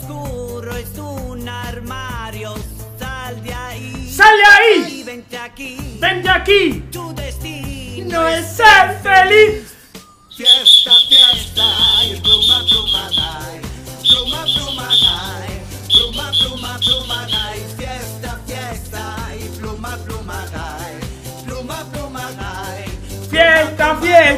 oscuro es un armario. Sal de ahí. ¡Sal de ahí! Y vente aquí. ¡Vente aquí! Tu destino es ser este. feliz! Fiesta, fiesta, y pluma, pluma, dai. Pluma, pluma, dai. Pluma, pluma, pluma, dai. Fiesta, fiesta, y pluma, pluma, dai. Pluma, pluma, dai. ¡Fiesta, fiesta!